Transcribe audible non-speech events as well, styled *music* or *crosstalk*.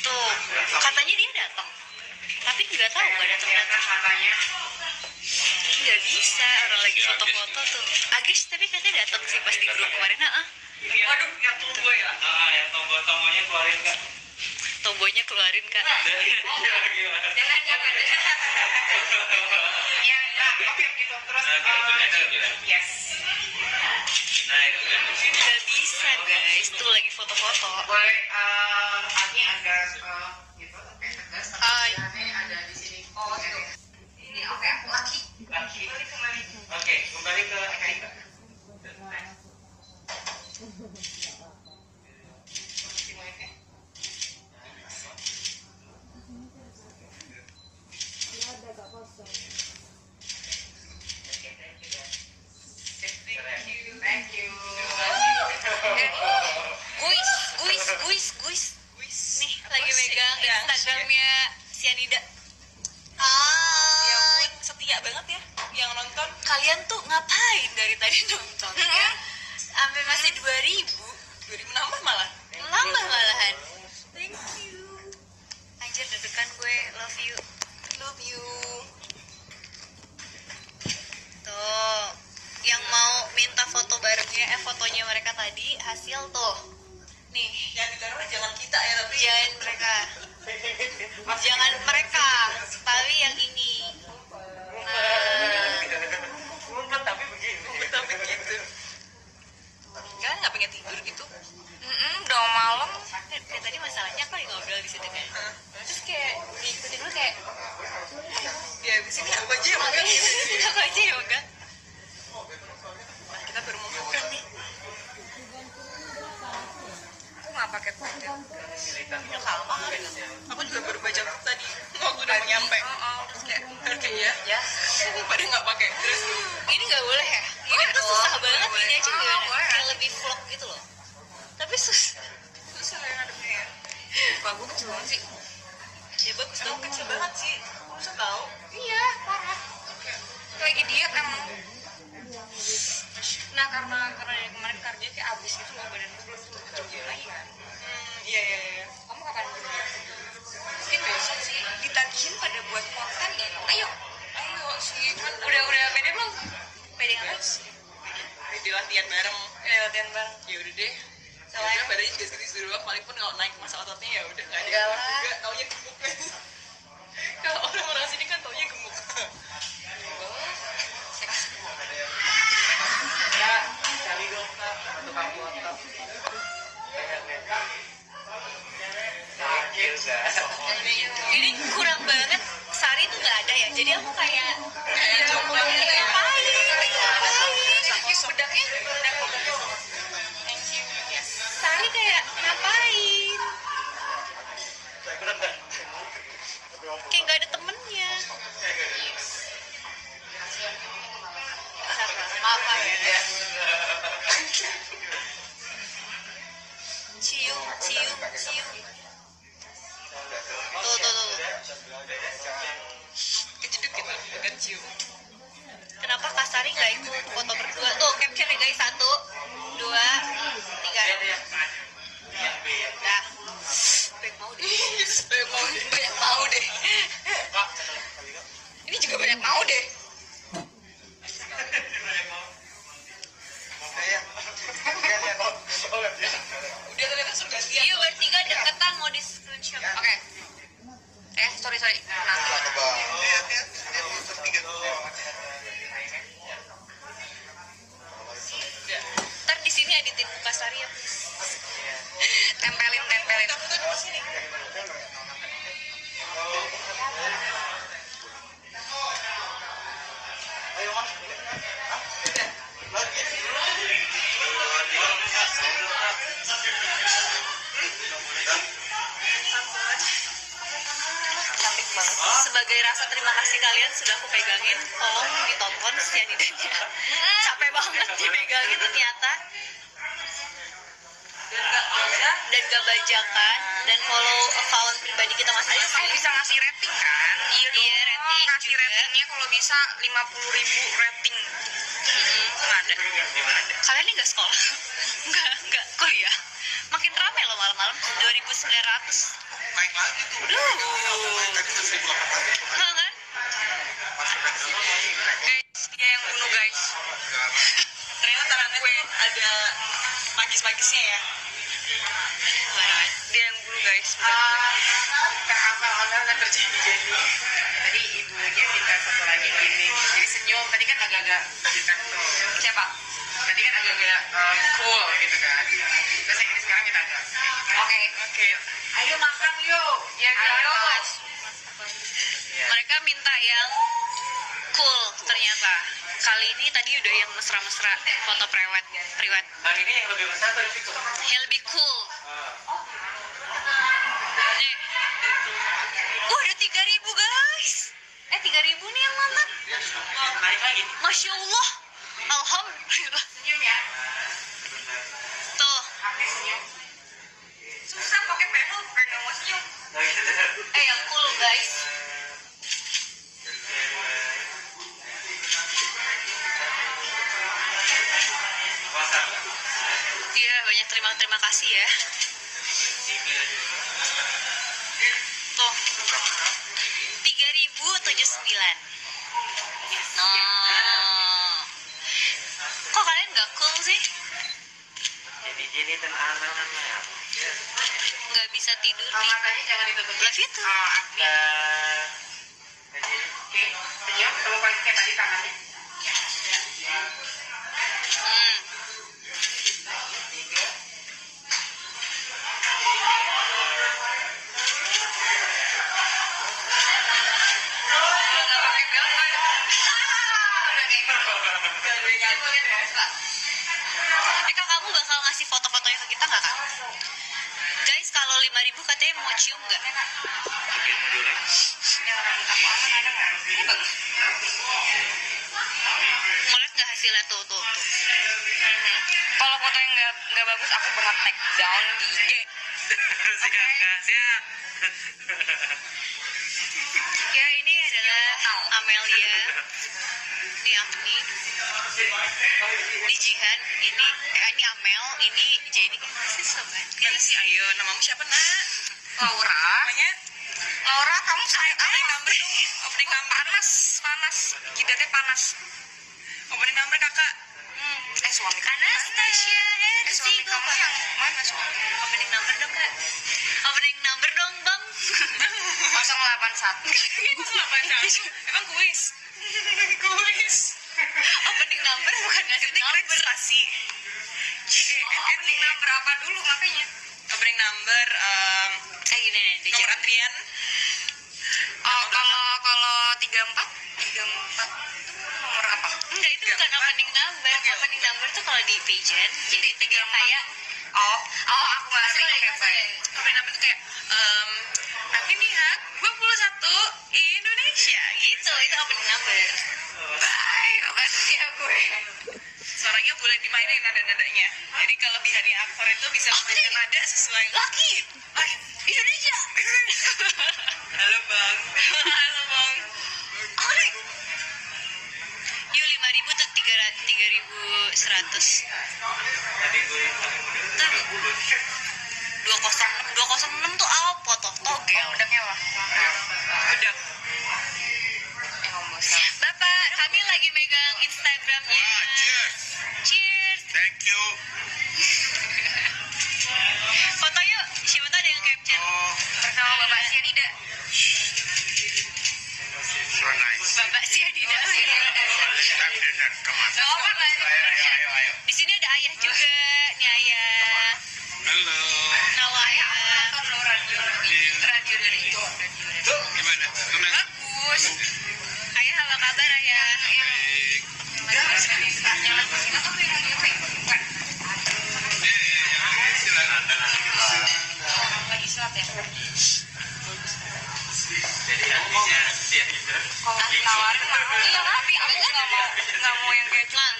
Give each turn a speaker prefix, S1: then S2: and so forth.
S1: tuh katanya dia datang. Tapi nggak tahu nggak datang datang.
S2: Katanya
S1: nggak bisa orang lagi foto-foto tuh. Agis tapi katanya datang sih pas di grup kemarin ah
S2: waduh yang tunggu ya?
S3: Ah, yang tombol-tombolnya keluarin kak.
S1: tombonya keluarin kak.
S3: Gimana? *laughs*
S2: jangan. Jangan ya oke gitu terus
S3: Nah, gitu,
S2: eh,
S3: gitu, gitu.
S2: yes.
S3: Nah, itu
S1: nggak bisa guys. Tuh lagi foto-foto.
S2: Boleh
S1: kalian tuh ngapain dari tadi nonton ya? Sampai masih 2000
S4: 2000 nambah malah.
S1: lama malahan. Thank you. Anjir deg-degan gue. Love you.
S4: Love you.
S1: tuh yang mau minta foto barengnya eh fotonya mereka tadi hasil tuh. Nih.
S4: Yang ditaruh jangan kita ya tapi
S1: jangan mereka. *laughs* Jangan mereka. Tapi yang ini. *laughs* Nah,
S3: Ngumpet tapi begini.
S4: tapi gitu. Kalian nggak pengen tidur gitu?
S1: mm udah malam dari tadi masalahnya apa yang ngobrol di situ kan
S4: Hah?
S1: terus kayak ngikutin gue kayak
S4: Ya di sini aku aja yang makan.
S1: aku aja ya enggak
S4: Nah, kita baru mau makan nih. Aku nggak pakai konten.
S1: udah kalah
S4: Aku juga baru baca tadi waktu udah mau nyampe. Terus kayak oke ya. *laughs*
S1: ya
S4: Pada nggak pakai dulu.
S1: ini nggak boleh ya ini tuh susah banget ini aja
S4: Oh,
S1: gimana kayak lebih vlog gitu loh tapi susah
S4: Susah ya ngadepnya ya. Muka gue kecil banget sih.
S1: ya bagus dong
S4: kecil banget sih. Susah tau.
S1: iya parah
S4: lagi diet emang nah karena karena yang kemarin kerja kayak abis gitu loh badan gue belum kerja lagi kan. Hmm iya iya iya. Kamu kapan kerja mungkin besok sih. Ditagihin pada buat konten dan ayo. Ayo sih. Kan
S1: udah udah pede belum? pede ngapain
S4: di latihan bareng. Ya latihan bareng. Ya udah deh. Ya badannya juga segitu doang. Paling pun kalau naik masa ototnya ya udah nggak ada juga taunya gemuk. *laughs* Kalau orang orang sini kan taunya gemuk
S1: cium kenapa Kasari nggak ikut foto berdua? Tuh capture ya guys satu dua tiga.
S3: Yang B
S1: dah Baik mau deh.
S4: Banyak mau deh. Banyak mau deh. Ini juga banyak mau deh. Udah ternyata suruh gantian
S1: Iya bertiga deketan mau di screenshot.
S4: Oke. Eh sorry sorry. Nanti
S1: sebagai rasa terima kasih kalian sudah aku pegangin tolong ditonton cyanidanya *laughs* capek banget dipegangin ternyata.
S4: Dan nggak
S1: gak bajakan. Dan follow account pribadi kita
S4: kamu
S1: masing-masing
S4: bisa ngasih rating kan? Iya
S1: Iya, rating
S4: ngasih
S1: juga.
S4: ratingnya kalau bisa 50 ribu rating. Nggak ada
S1: kalian ini gak sekolah? *laughs* Nggak nggak kuliah makin rame loh malam-malam 2900
S3: naik lagi tuh tadi tuh seribu delapan ratus.
S1: Enggak kan?
S3: pas udah
S4: guys dia yang bunuh guys. Ternyata tangan gue ada magis-magisnya ya. Dia yang bunuh guys.
S2: Ah, Kak Amal Amal nggak terjadi jadi tadi ibunya minta satu lagi gini. Jadi senyum. Tadi kan agak-agak
S4: siapa
S2: tadi kan agak-agak um, cool gitu kan terus yang ini sekarang kita agak
S4: oke
S2: oke ayo makan yuk ya
S4: Ayo.
S1: Mereka minta yang cool ternyata. Kali ini tadi udah yang mesra-mesra foto prewed, priwet.
S3: nah ini yang lebih besar tadi itu
S1: Yang lebih cool. Nih. Wah, ada 3000 guys. Eh, 3000 nih yang mantap.
S3: naik lagi
S1: Masya Allah. Alhamdulillah.
S2: senyum ya
S1: Tuh.
S2: Senyum
S4: susah pakai kayak nggak mau senyum
S1: Eh, yang cool guys. Iya, banyak terima terima kasih ya. Tuh. 3079. Nah. Cool sih?
S3: jadi gini dan anak-anak
S1: Nggak bisa tidur nih.
S2: matanya jangan ditutup
S1: Lah itu.
S2: Senyum. Pakai tadi tangannya
S1: Guys, kalau 5000 katanya mau cium nggak? Mau lihat nggak hasilnya tuh tuh tuh?
S4: kalau foto yang nggak nggak bagus aku bakal take down di IG
S3: siap kak siap.
S1: Ya ini adalah Amelia, ini Agni, ini Jihan, ini eh,
S4: ayo namamu siapa nak? Laura. Namanya? Laura kamu saya *laughs* opening number dong opening number panas panas. Jidatnya panas. Opening number kakak. Hmm. eh suami kamu
S1: Anastasia
S4: eh
S1: and
S4: suami
S1: Zico,
S4: kamu
S1: Kak.
S4: yang mana suami?
S1: Opening number dong kak. Opening number dong bang. *laughs*
S4: 081 *laughs* emang kuis? Kuis.
S1: Opening number bukan ngasih number.
S4: opening number apa dulu number um,
S1: Eh gini nih,
S4: nomor
S1: dicetak.
S4: antrian oh kalau kalau tiga empat tiga empat nomor apa
S1: Enggak itu bukan opening number.
S4: Oke.
S1: Opening number tuh kalau di pageant jadi tiga kayak
S4: oh oh aku nggak ngerti
S1: lagi,
S4: oke
S1: lagi.
S4: opening number itu kayak um, tapi nih hak 21 Indonesia
S1: gitu. Itu opening number.
S4: baik makasih ya gue suaranya boleh dimainin nada-nadanya jadi kelebihannya aktor itu bisa memainkan nada sesuai
S1: Laki.
S4: Laki.
S1: Indonesia. *laughs*
S4: halo bang halo bang
S1: Oke. Yuk lima ribu tuh tiga tiga ribu seratus. Dua kosong enam dua kosong enam tuh apa toh
S4: udah mewah udah ngomong salah
S1: Bapak, kami lagi megang Instagramnya.
S3: Ah, cheers.
S1: Cheers.
S3: thank you
S1: Di sini ada ayah juga. Nih ayah.
S3: halo
S1: Halo ayah.
S4: radio radio dari itu
S3: gimana tenang
S4: bagus
S1: Ayah apa kabar ayah?
S3: baik
S4: lagi ya
S3: ya ya ya
S4: ya
S3: jadi artinya dia
S4: kalau ditawarin mau iya tapi aku nggak mau nggak mau yang kayak cuma